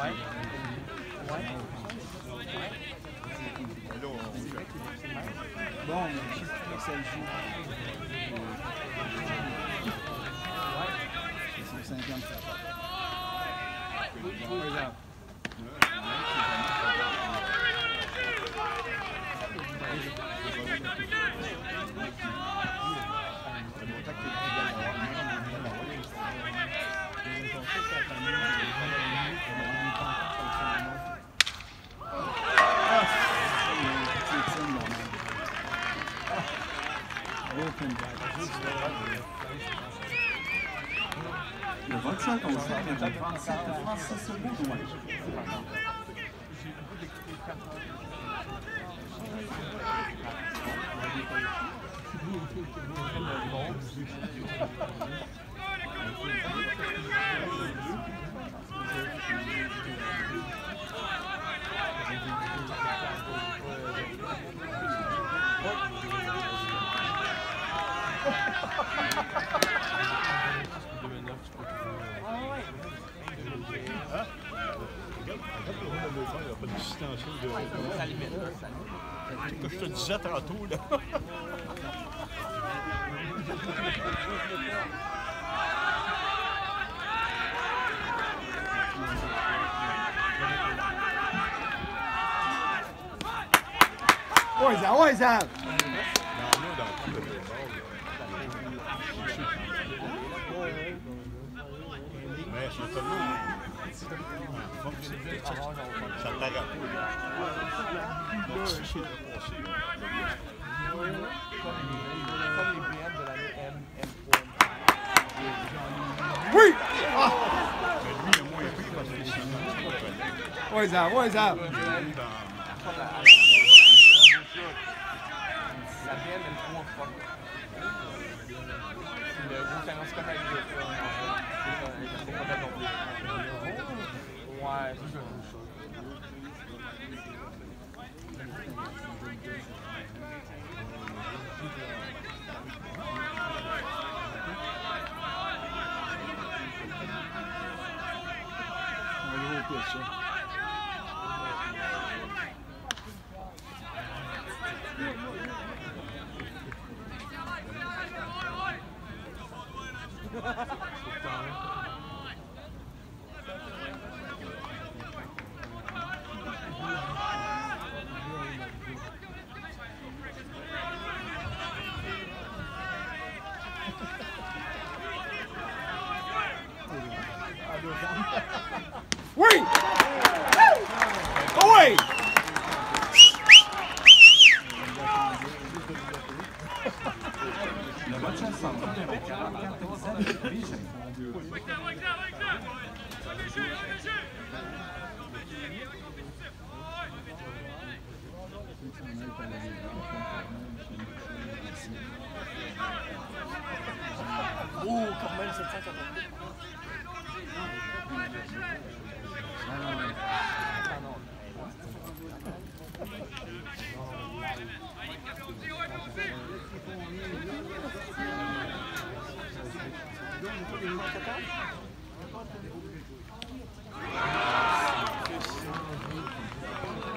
Bon, mais je sais. Le vote s'annonce avec le 37 Francis Boudouin. Comme je te disais tantôt, là. Oi, Zé, oi, Oui ah. What is that? What is that? Oui! Away! Oh, quand même, 750.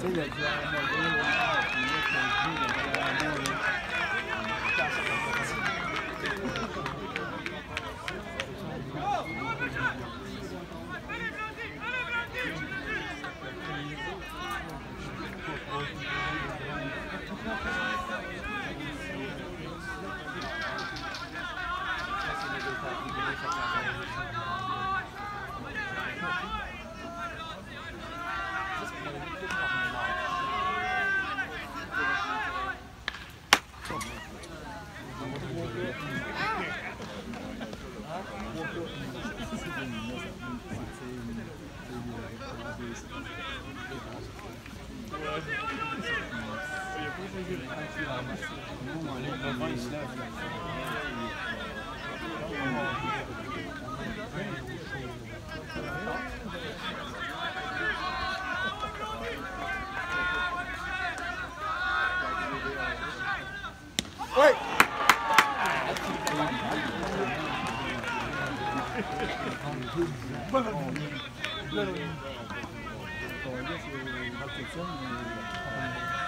Tu sais, Wait. Bueno,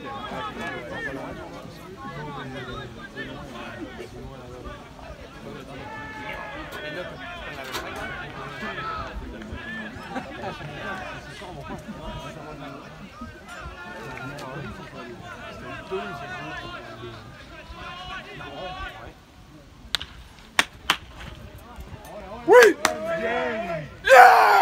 Oui! Oui! Yeah!